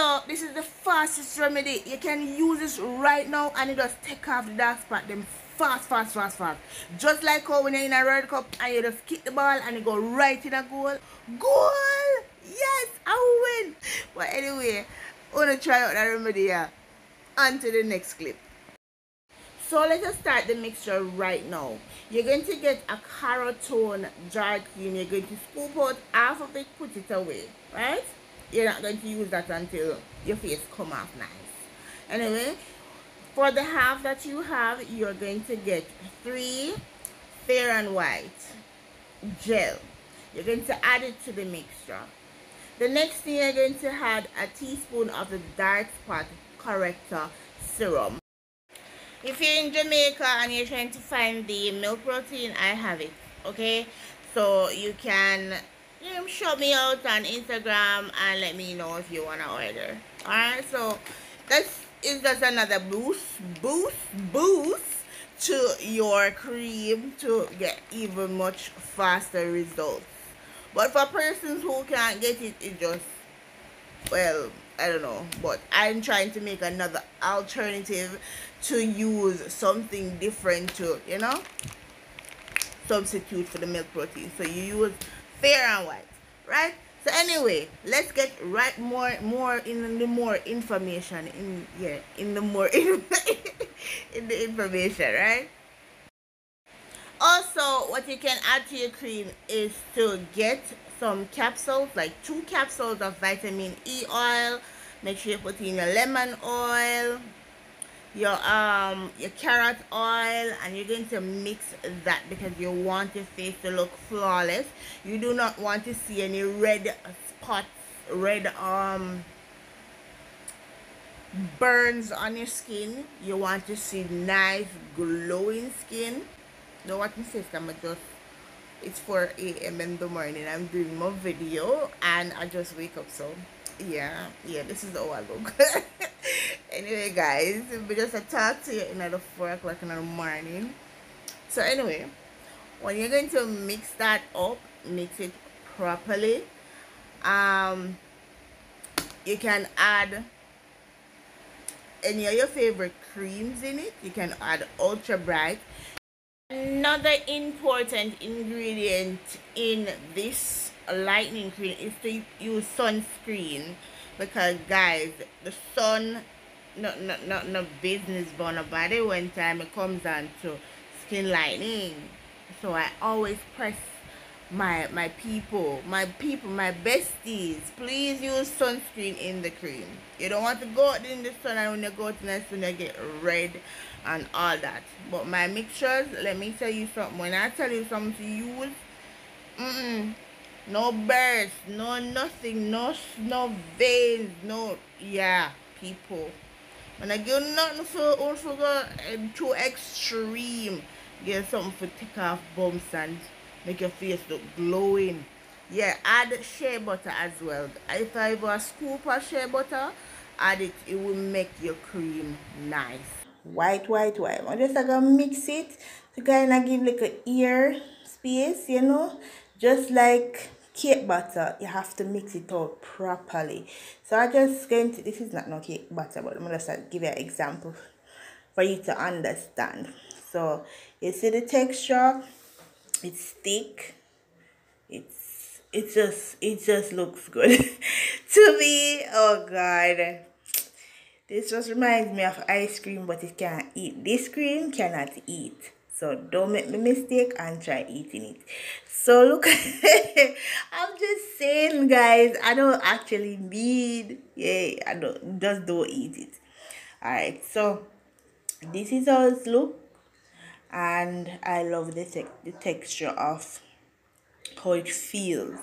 hello this is the fastest remedy. You can use this right now and it just take off the dark spot them fast fast fast fast. Just like how when you're in a World Cup and you just kick the ball and you go right in a goal. Goal! Yes I win! But anyway I want to try out that remedy yeah. On to the next clip. So let us start the mixture right now. You're going to get a Carotone jar cream. You're going to scoop out half of it put it away right you're not going to use that until your face come off nice. Anyway for the half that you have you're going to get three fair and white gel. You're going to add it to the mixture. The next thing you're going to add a teaspoon of the dark spot corrector serum. If you're in Jamaica and you're trying to find the milk protein I have it okay? So you can you um, show me out on Instagram and let me know if you want to order. Alright, so this is just another boost, boost, boost to your cream to get even much faster results. But for persons who can't get it, it just, well, I don't know. But I'm trying to make another alternative to use something different to, you know, substitute for the milk protein. So you use fair and white right? So anyway let's get right more more in the more information in yeah in the more in, in the information right? Also what you can add to your cream is to get some capsules like two capsules of vitamin e oil. Make sure you put in your lemon oil your um your carrot oil and you're going to mix that because you want your face to look flawless. You do not want to see any red spots red um burns on your skin. You want to see nice glowing skin. Know what my sister i'm just it's 4 a.m in the morning. I'm doing my video and i just wake up so yeah yeah this is how i look anyway guys we just talk to you at 4 o'clock in the morning. So anyway when you're going to mix that up mix it properly um you can add any of your favorite creams in it. You can add ultra bright. Another important ingredient in this lightning cream is to use sunscreen because guys the sun no no no no business but a body when time it comes down to skin lightening. So i always press my my people my people my besties please use sunscreen in the cream. You don't want to go out in the sun and when you go out in the sun you get red and all that. But my mixtures let me tell you something. When i tell you something to use mm, -mm no burst no nothing no no veins no yeah people when I get nothing for also go um, too extreme get something for take off bumps and make your face look glowing. Yeah add shea butter as well. If I have a scoop of shea butter add it it will make your cream nice. White white white. I'm just gonna mix it to kind of give like a ear space you know? Just like cake batter you have to mix it out properly. So i just going to this is not no cake batter but i'm gonna give you an example for you to understand. So you see the texture? It's thick. It's it just it just looks good. To me oh god. This just reminds me of ice cream but it can't eat. This cream cannot eat so don't make me mistake and try eating it. So look i'm just saying guys i don't actually need yeah i don't just don't eat it. All right so this is how it look and i love the, te the texture of how it feels